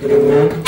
Gracias.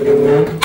Amen.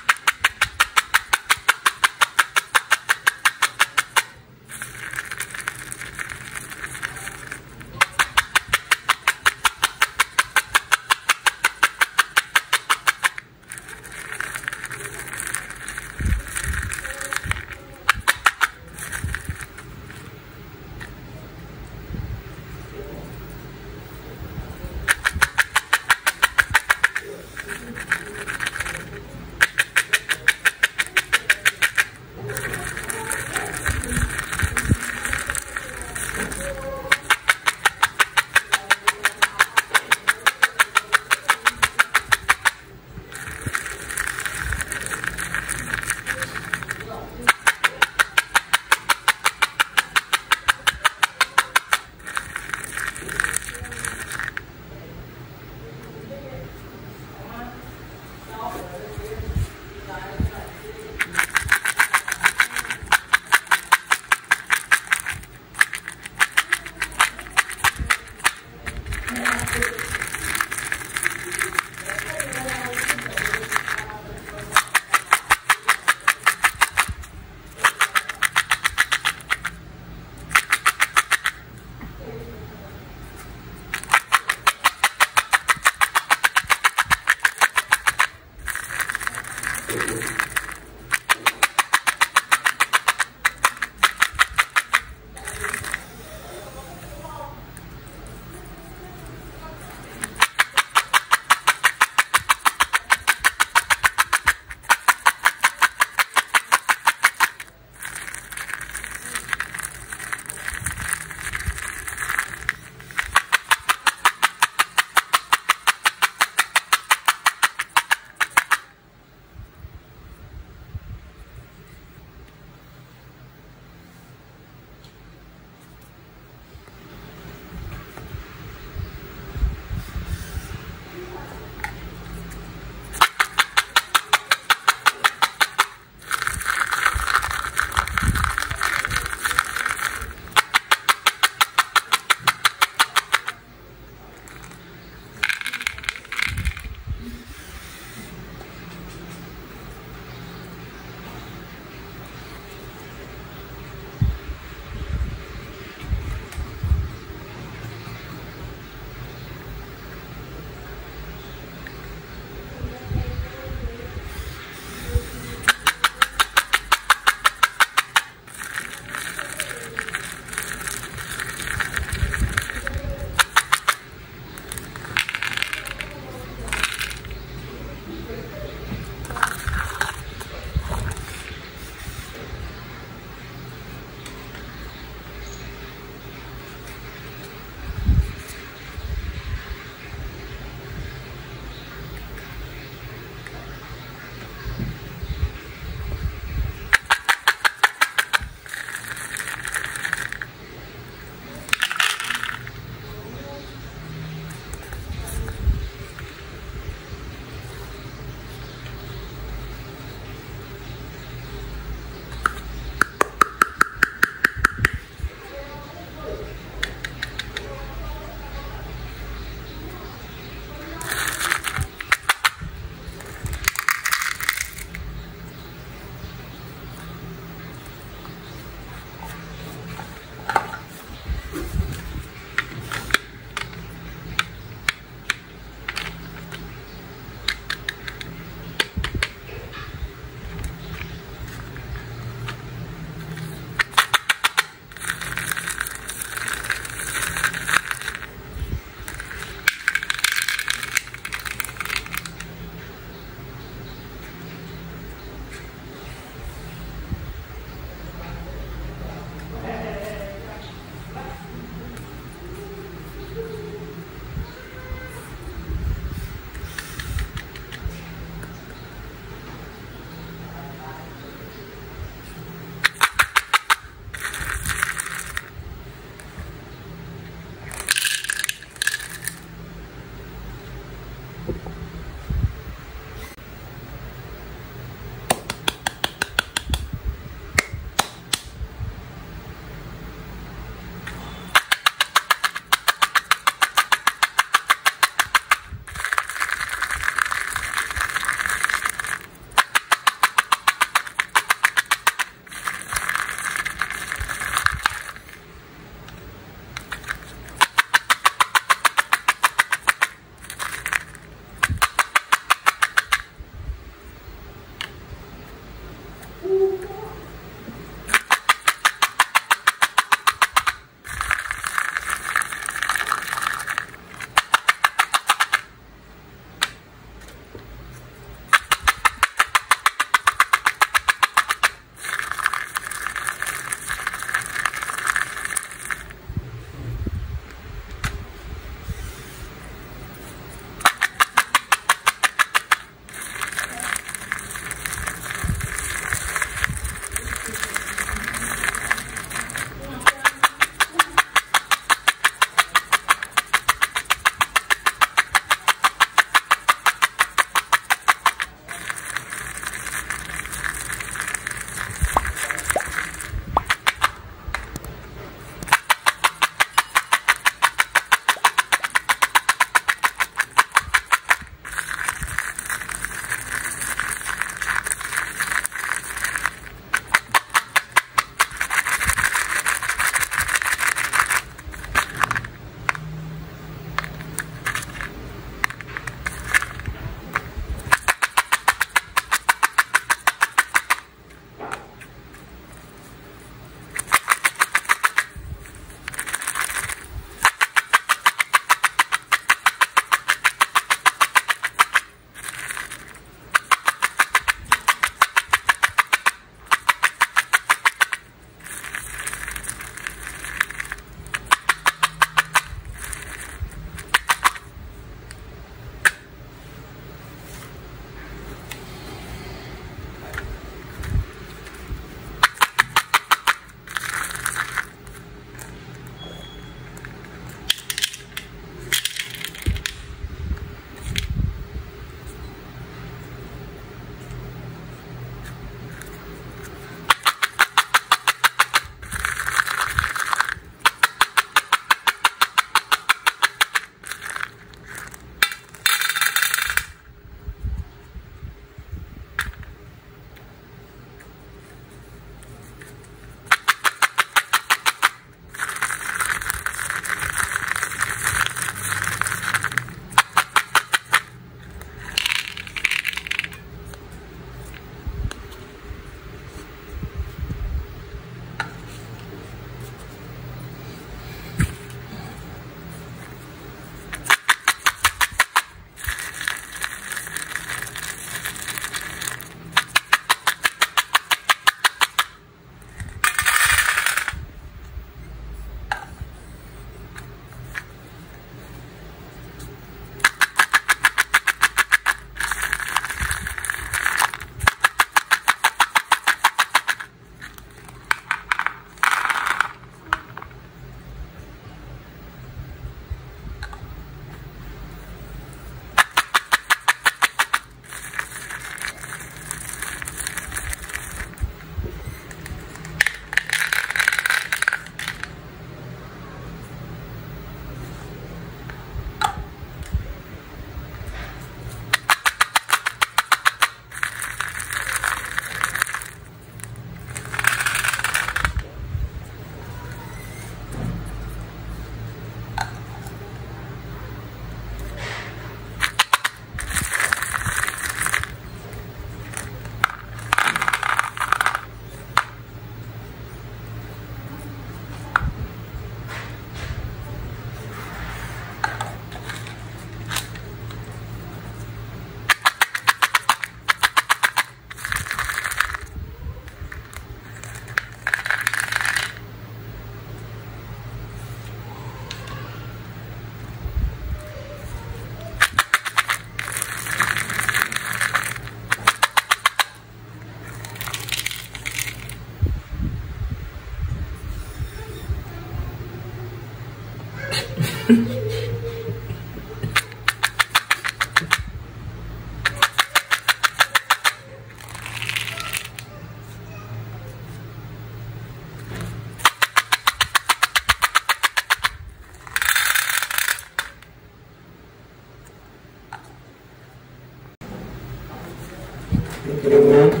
creo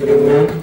Благодарю.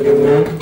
Amen.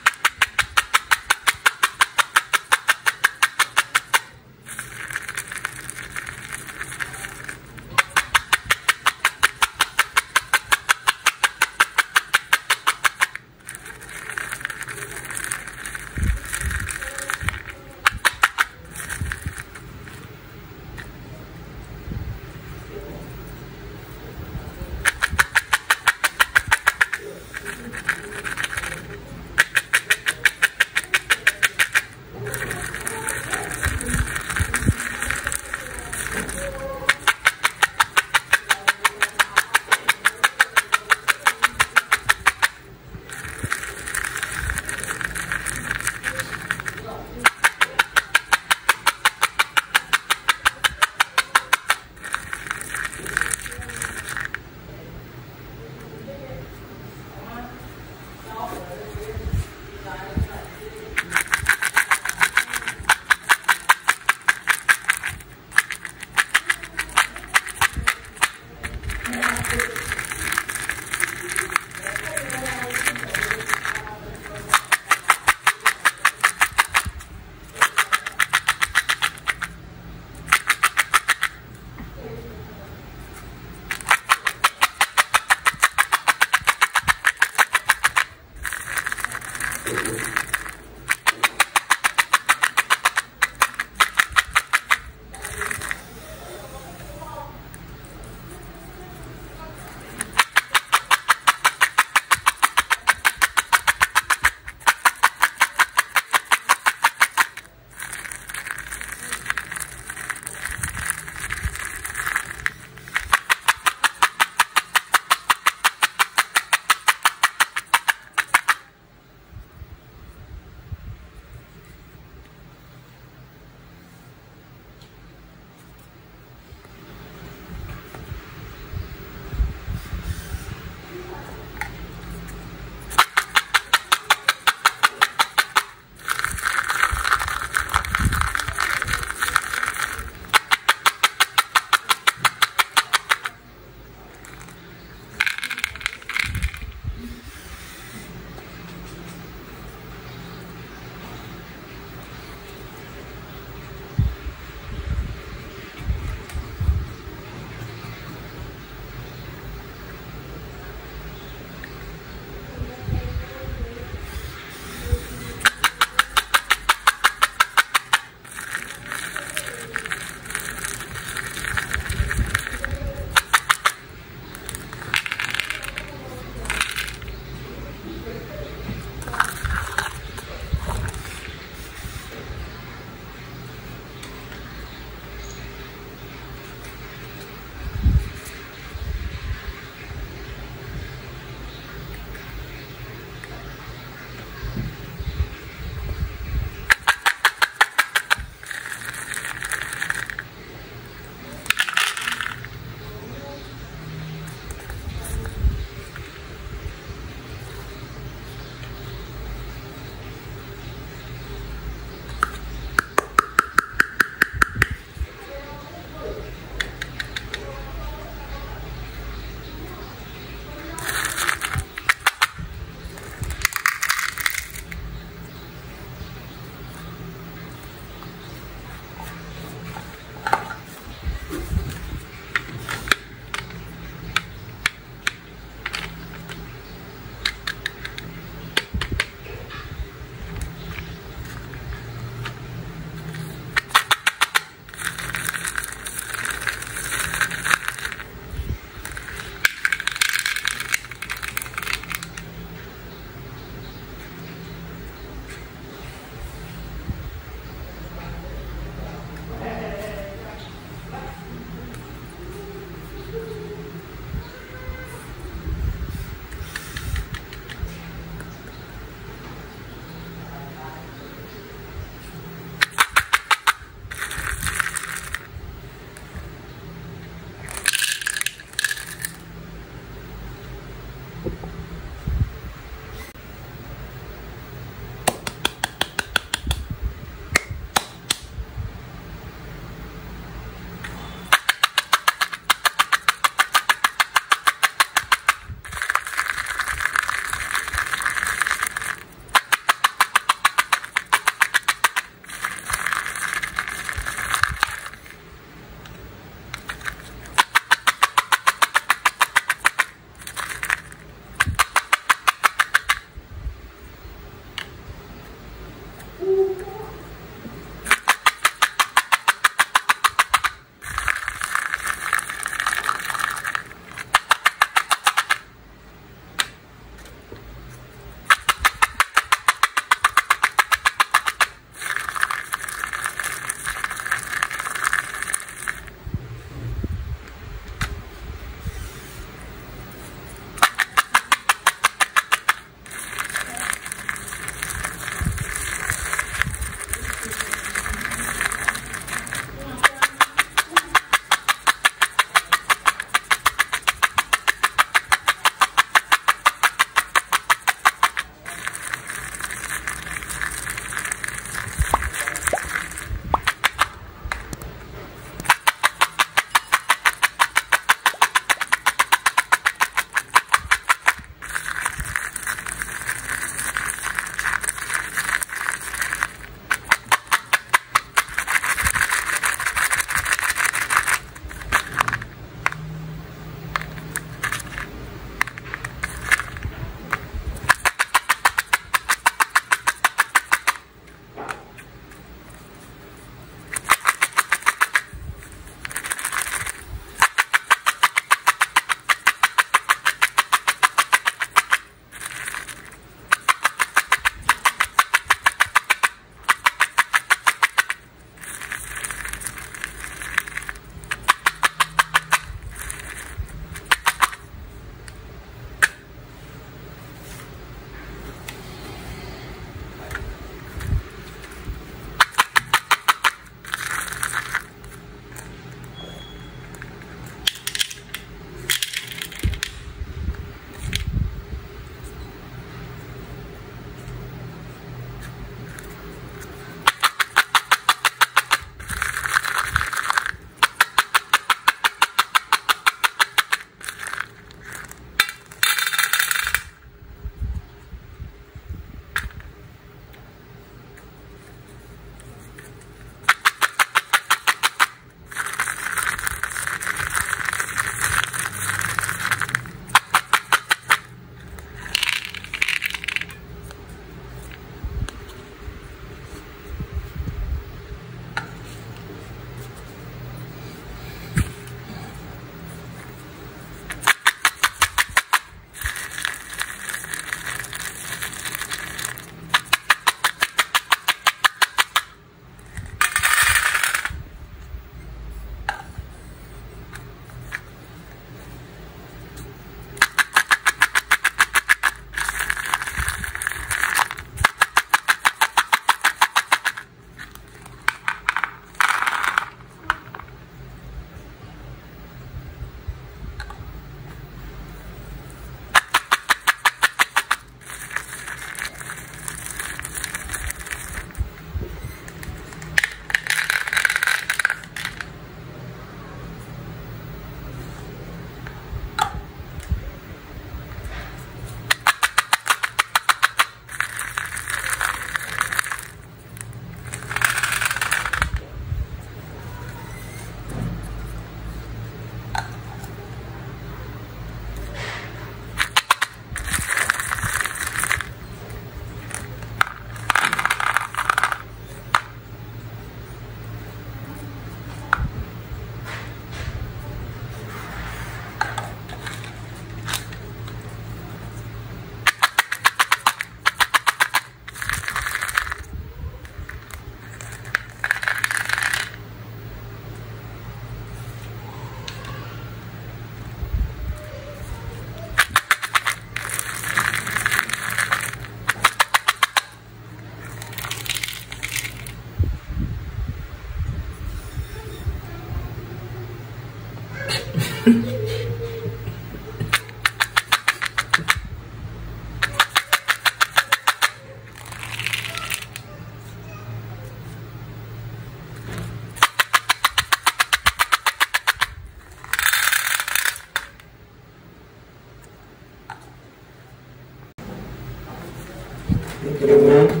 Amen.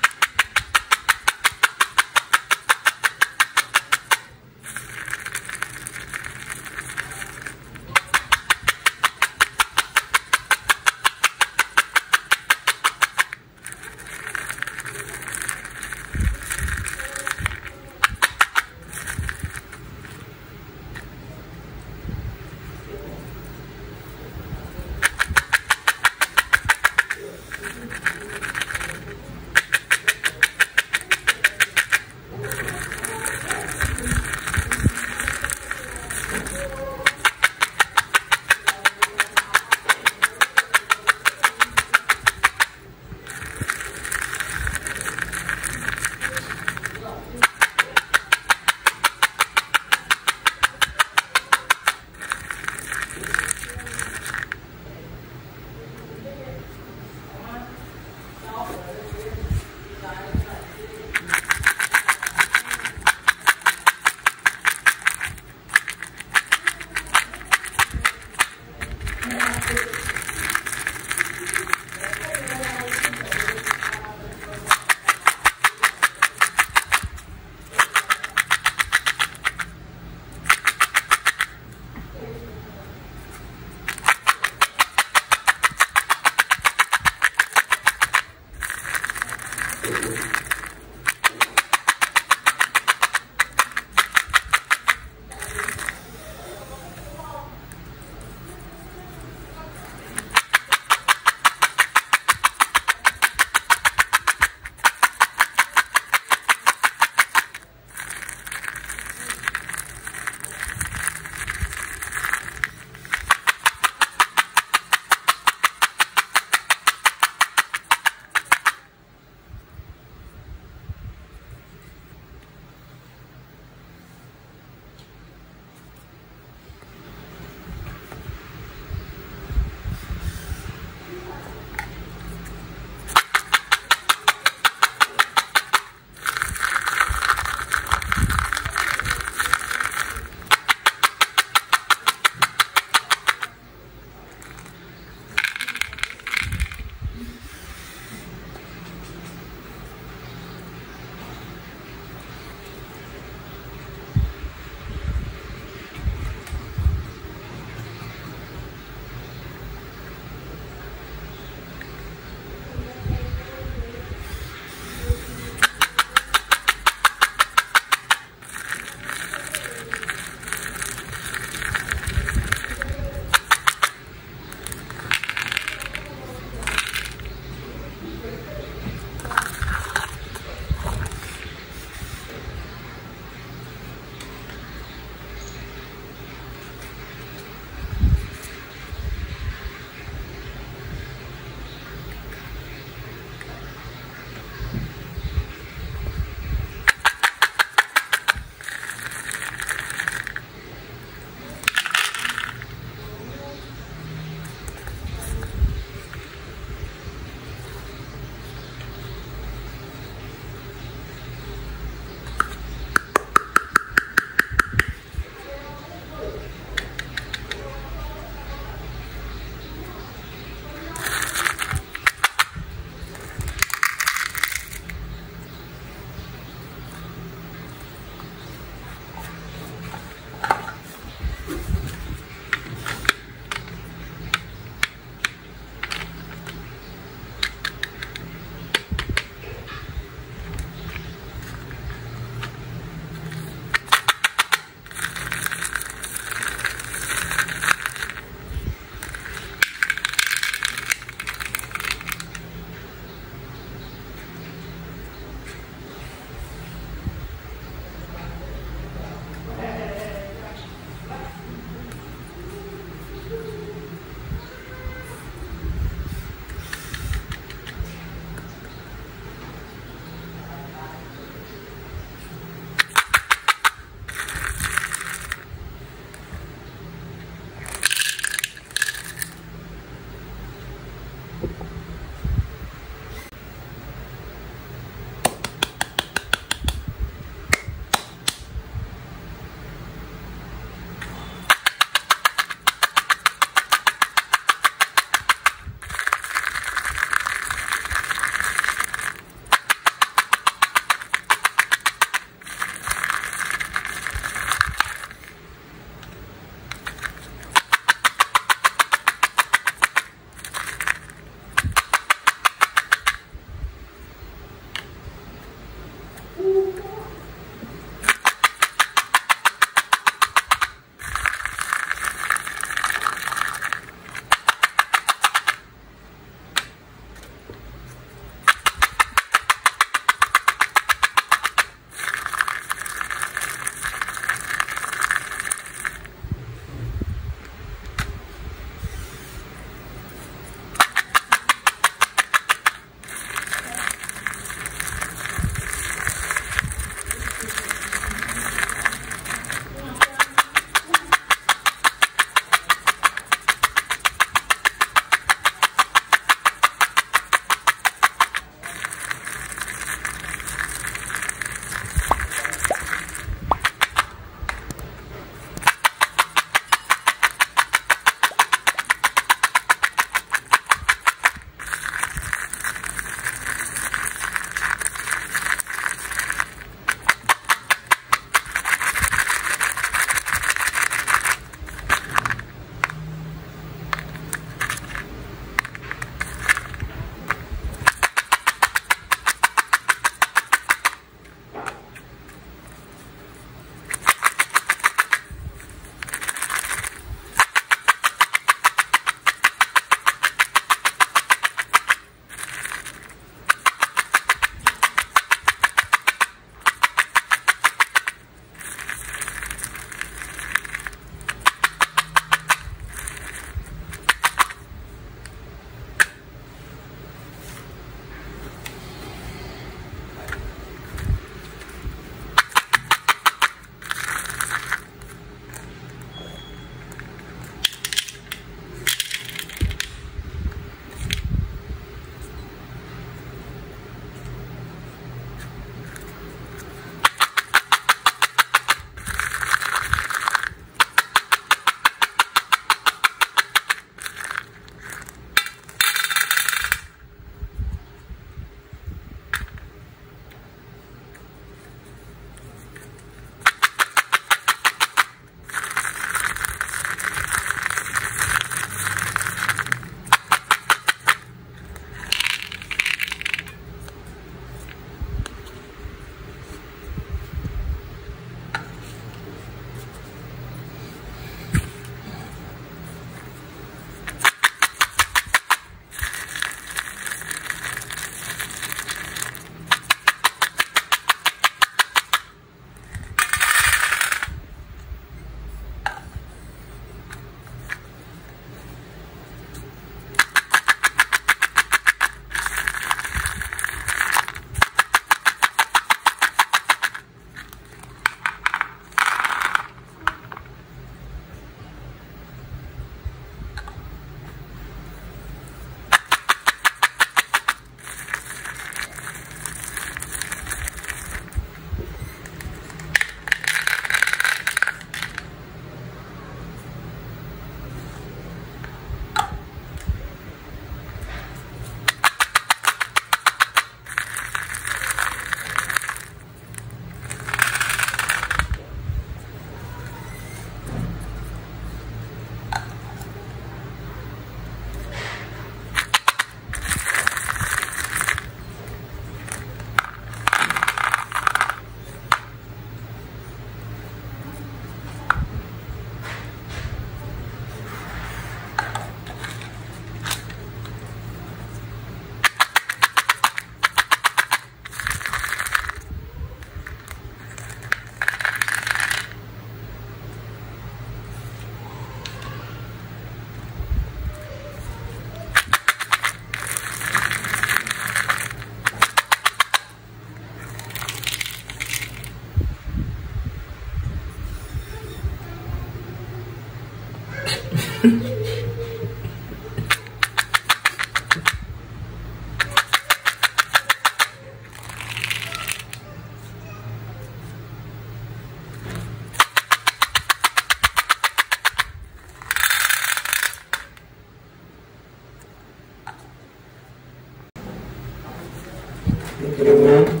Amen.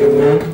Amen.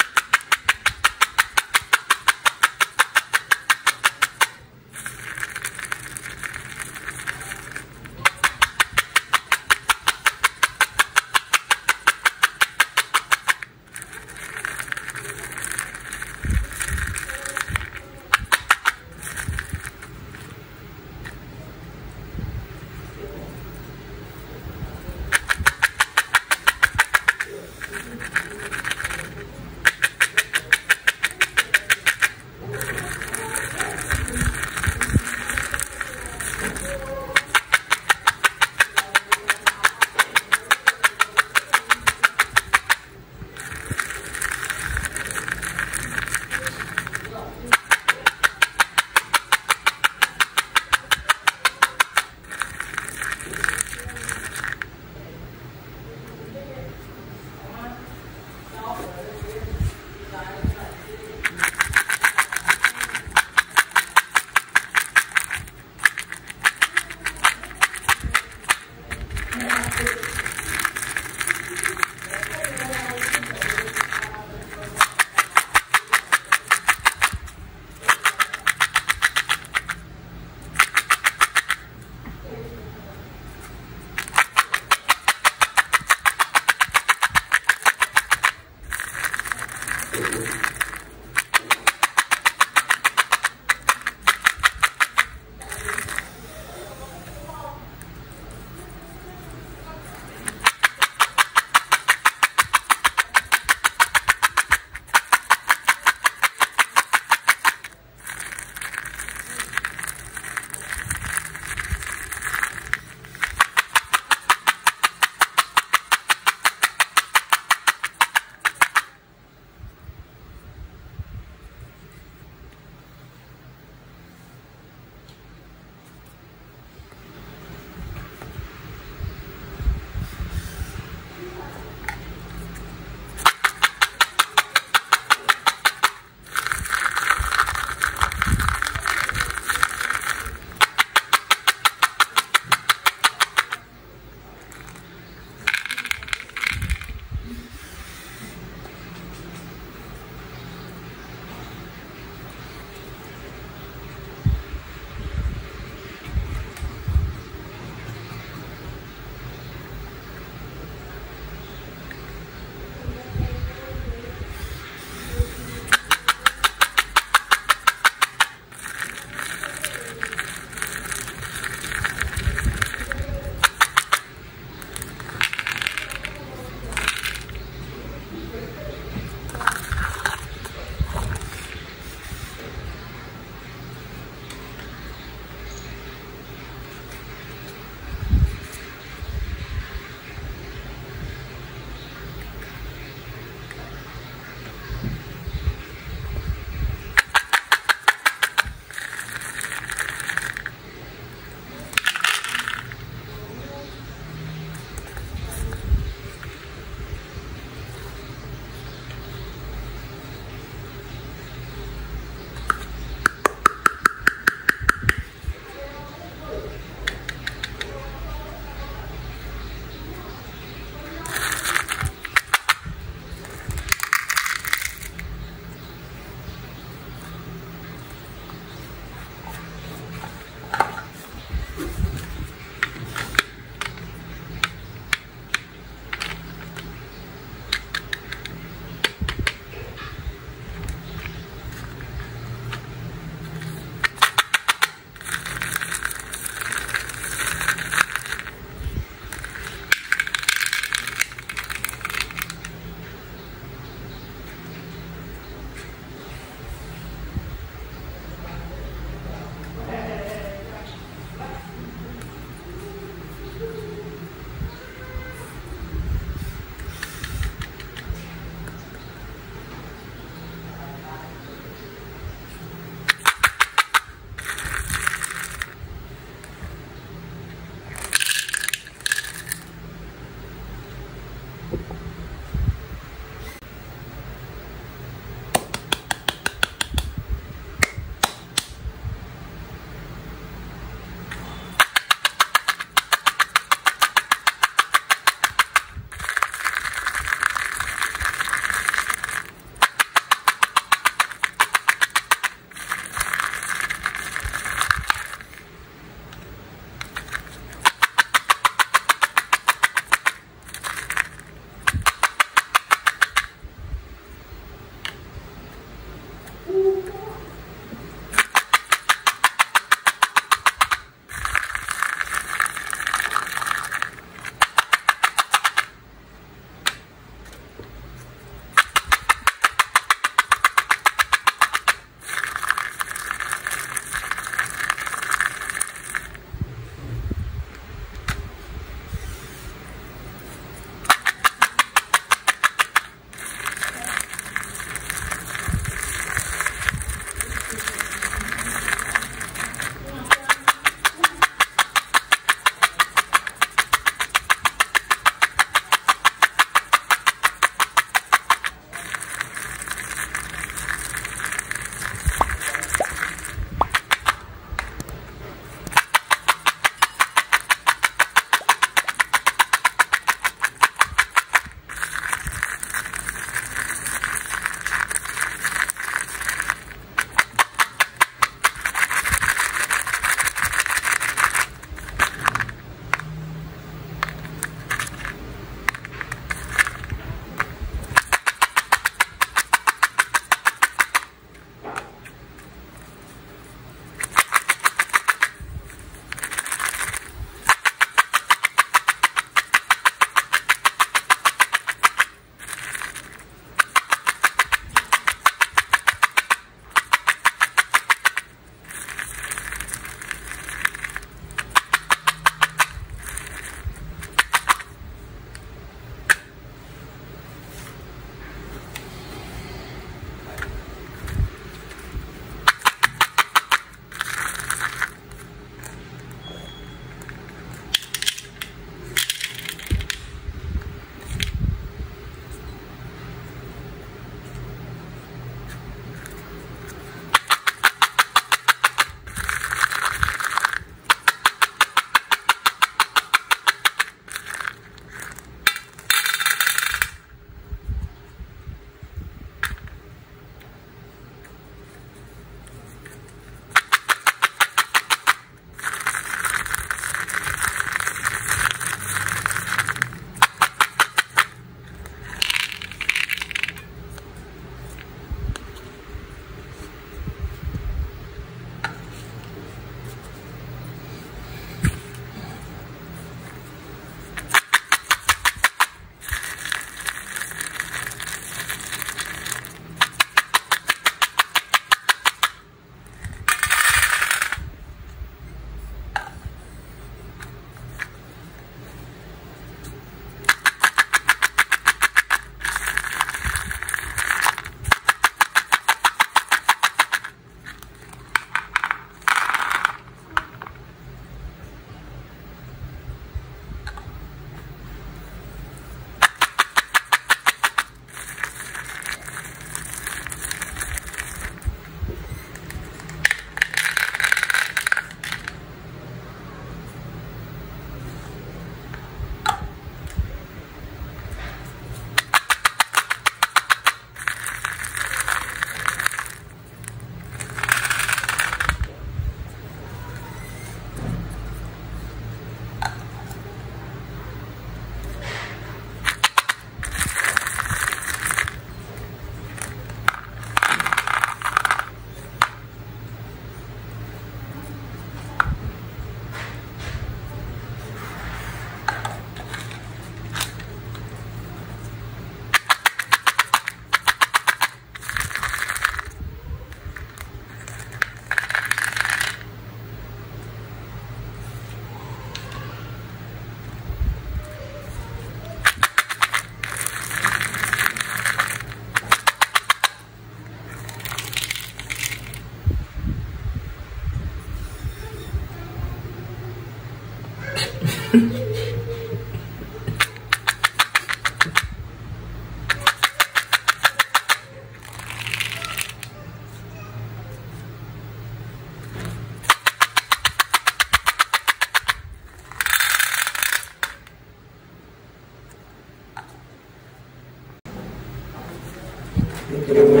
Amen.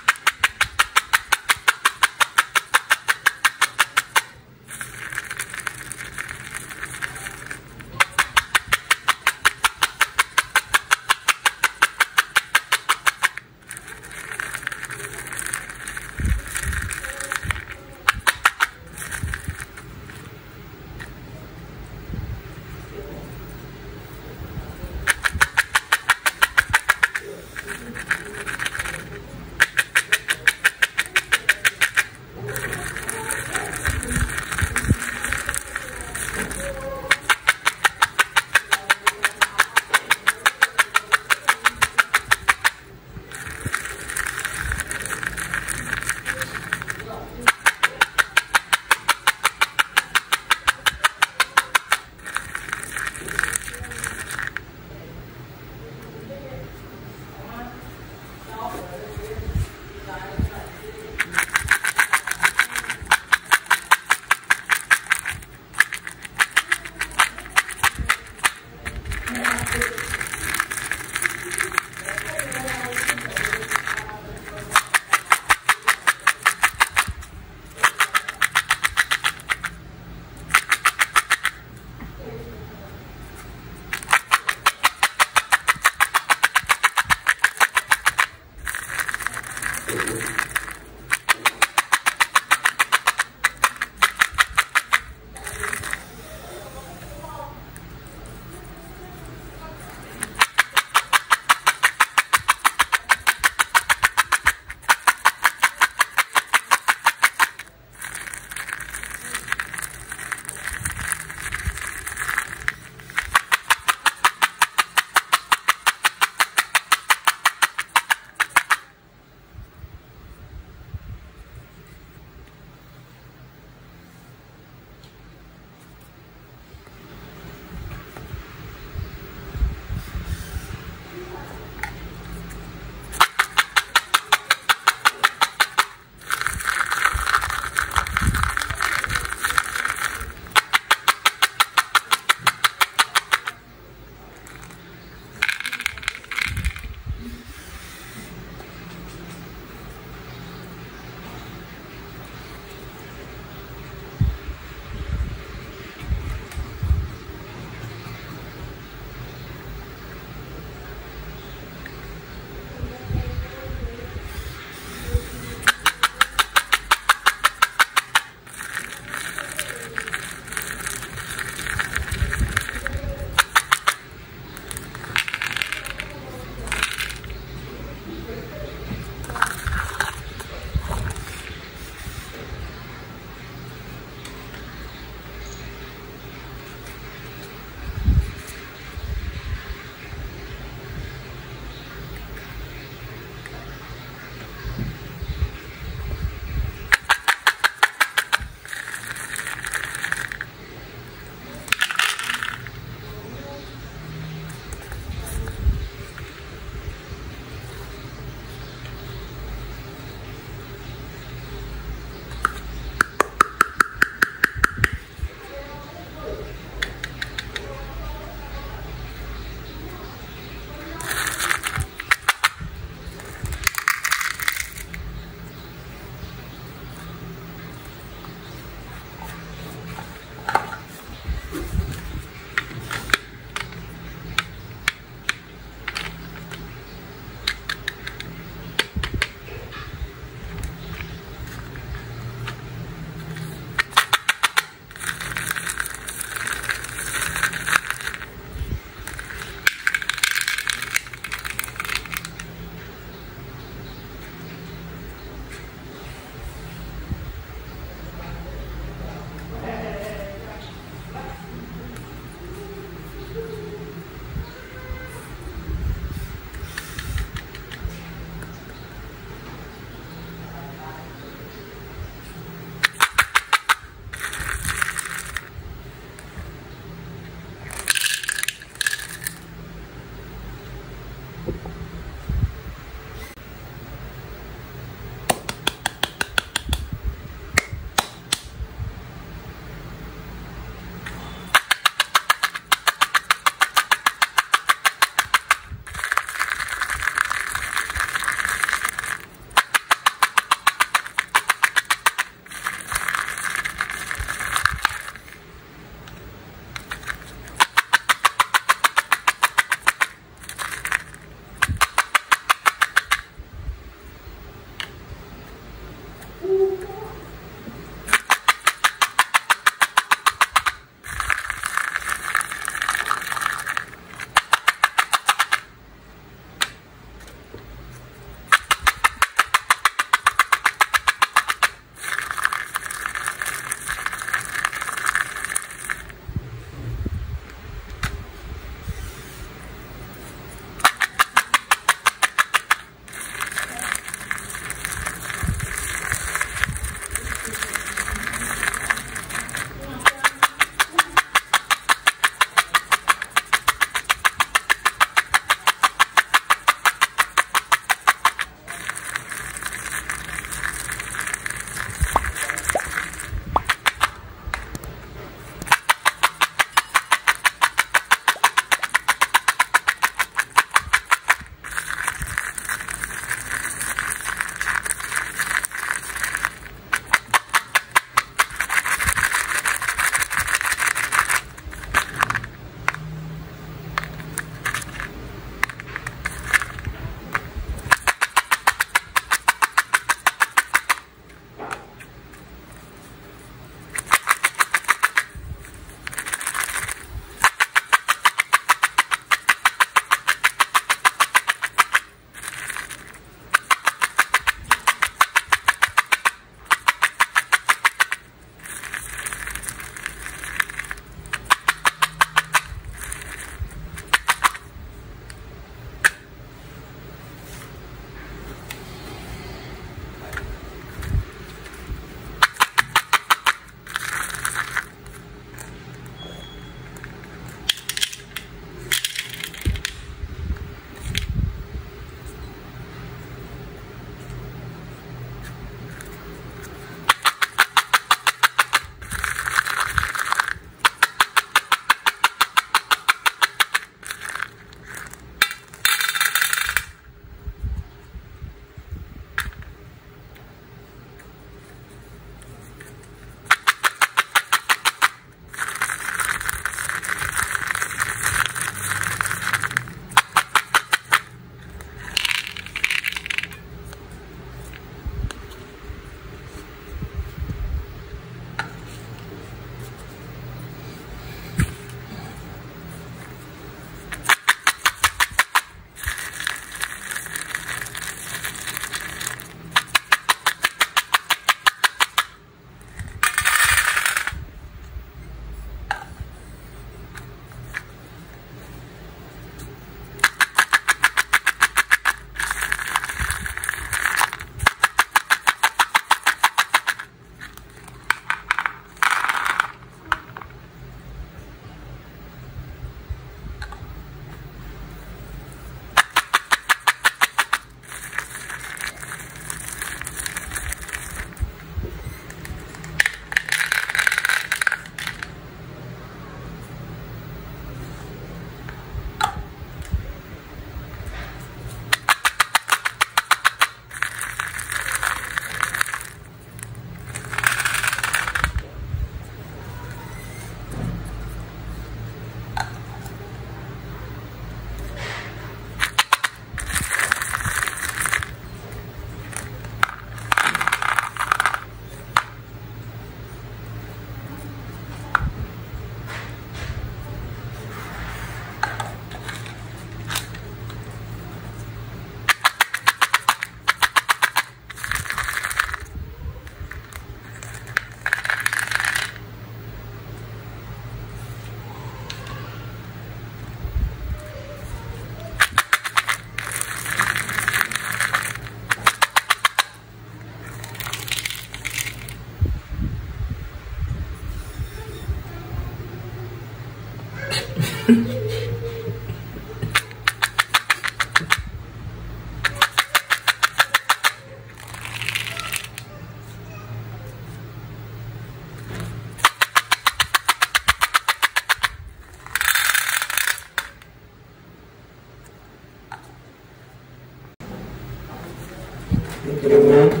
Amen.